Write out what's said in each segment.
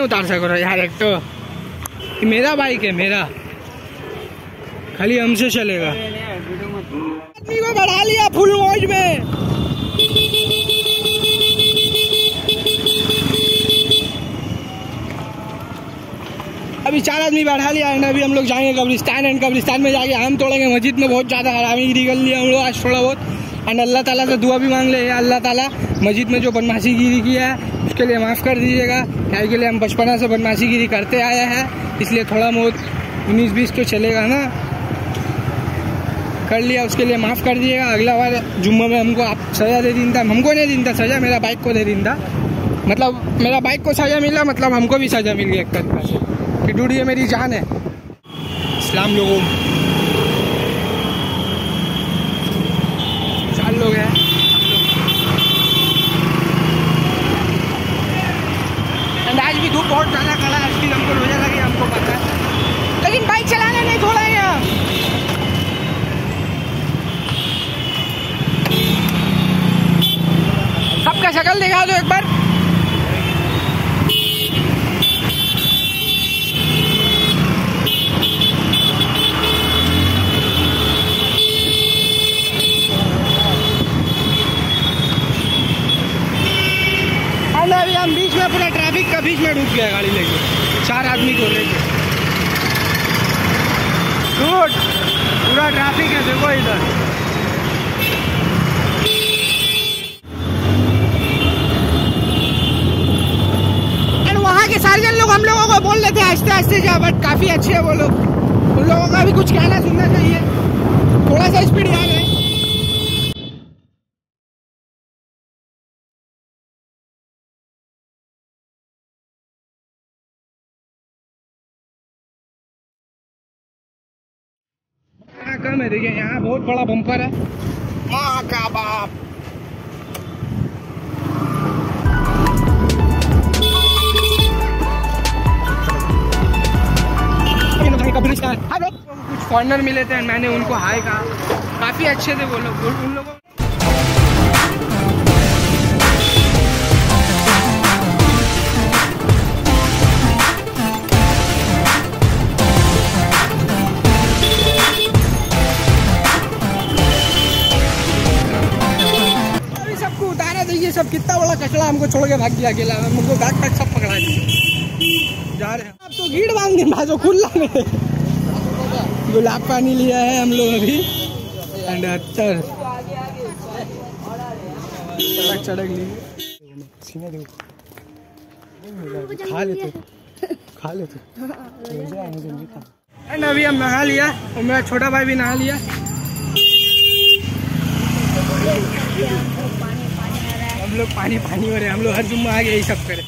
नहीं उतार सको यार एक तो। मेरा बाइक है, मेरा। खाली हमसे चलेगा। आदमी को बढ़ा लिया फुल मौज में। अभी चार आदमी बैठा लिया एंड अभी हम लोग जाएँगे कब्रिस्तान। एंड कब्रिस्तान में जाके हम तोड़ेंगे। मस्जिद में बहुत ज़्यादा हरामी निकल लिया हम लोग आज थोड़ा बहुत। एंड अल्लाह ताला से दुआ भी मांग ले। अल्लाह ताला मस्जिद में जो बदमाशी गिरी किया है, उसके लिए माफ़ कर दीजिएगा। क्या के लिए हम बचपना से बदमाशी गिरी करते आए हैं। इसलिए थोड़ा बहुत उन्नीस बीस तो चलेगा ना। कर लिया, उसके लिए माफ़ कर दीजिएगा। अगला बार जुम्मे में हमको आप सजा दे दिन था हमको नहीं दिन था सजा, मेरा बाइक को दे दिन था मतलब मेरा बाइक को सजा मिला मतलब हमको भी सजा मिल गई एक तरह से। कि डूडी मेरी जान है। इस्लाम लोगों लोग हैं। एंड आज भी धूप बहुत ज़्यादा कर में डूब गया गाड़ी लेके। चार आदमी को लेके। गुड पूरा ट्रैफ़िक है, देखो इधर। वहाँ लोग हम लोगों को बोल लेते थे आस्ते आहिस्ते जा बट काफ़ी अच्छे है वो लोग। उन लोगों का भी कुछ कहना सुनना चाहिए। थोड़ा सा स्पीड आ गए कम है देखिए यहाँ बहुत बड़ा बम्पर है। माँ का बाप कुछ फॉरनर मिले थे मैंने उनको हाय कहा। काफ़ी अच्छे थे वो लोग उन लोगों हमको छोड़ के भाग दिया अकेला। हमको बैग पैक सब पकड़ा दिया जा रहे हैं। आप तो भीड़ बाँध के भाजो खुला में। गुलाब पानी लिया है हम लोग अभी। एंड अच्छा खा लेते खा लेते एंड अभी हम नहा लिया, और मेरा छोटा भाई भी नहा लिया। हम लोग पानी पानी हो रहे हैं, हम लोग हर जुम्मा गए यही सब करें।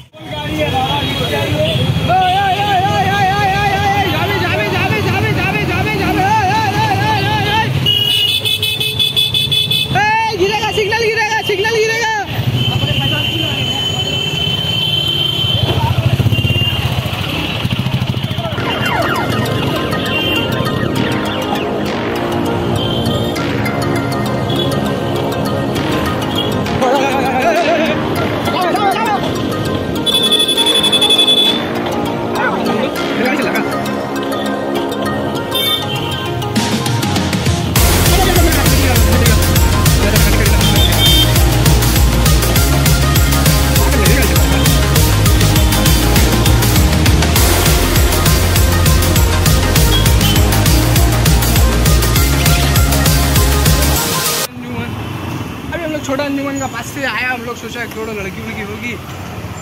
छोटा अंजुमन का पास से आया हम लोग, सोचा थोड़ा लड़की उड़की होगी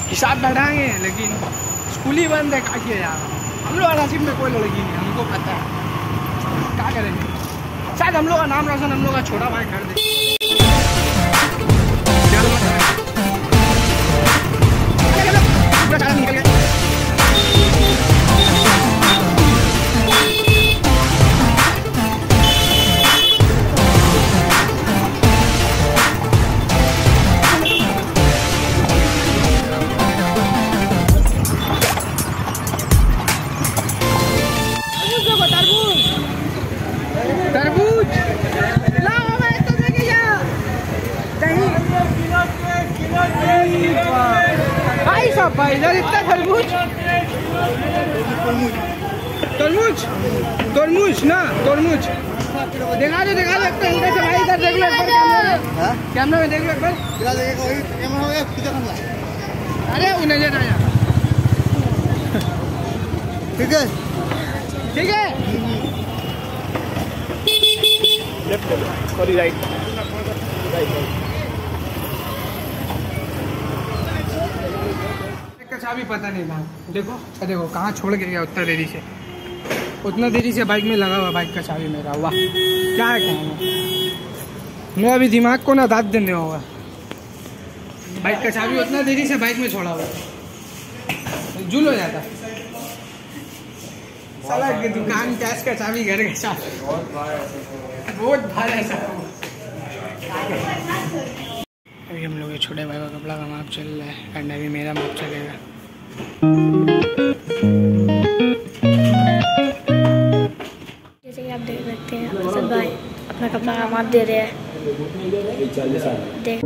हिसाब बढ़ाएँगे लेकिन स्कूल ही बंद है काके यार। हम लोग नसीब में कोई लड़की नहीं हमको पता है। क्या करेंगे? शायद हम लोग का नाम रोशन, हम लोग का छोटा भाई कर दे इधर इतना खरबूज? तरबूज? तरबूज ना तरबूज। दिखा दो दिखा दो एक तो इधर से भाई इधर देख लो एक बार कैमरा में। हाँ? देख लो एक बार। हो अरे वो नज़र आया। ठीक है? ठीक है? लेफ़्ट सॉरी राइट का चाबी पता नहीं था। देखो, अरे देखो, कहाँ छोड़ के गया उतना देरी से? उतना देरी से बाइक में लगा हुआ बाइक का चाबी मेरा, वाह, क्या है कहना मैं? अभी दिमाग को ना दाद देने होगा बाइक का चाबी उतना देरी से बाइक में छोड़ा हुआ। जुल हो जाता। साला की दुकान कैश का चाबी, घर का चाबी। बहुत भारी साला। अभी हम लोग छोटे भाई का कपड़ा का माप चल रहा है एंड अभी मेरा माप चलेगा। जैसे कि आप देख सकते हैं असद भाई अपना कपड़ा का माप दे रहे हैं देख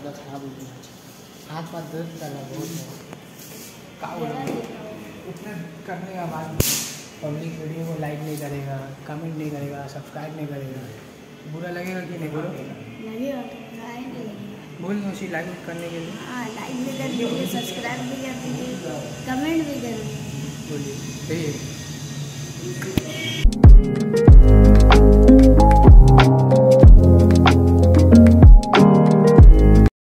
ज़्यादा ख़राब हो गया हाथ पाथ दर्द कर रहा है बहुत का बोलूँ? इतना करने के बाद पब्लिक वीडियो को लाइक नहीं करेगा कमेंट नहीं करेगा सब्सक्राइब नहीं करेगा। बुरा लगेगा कि नहीं? बोलो। लगेगा तो बोल दो उसी लाइक करने के लिए। हाँ लाइक भी कर दीजिए सब्सक्राइब भी कर दीजिए कमेंट भी कर दीजिए बोलिए। सही है।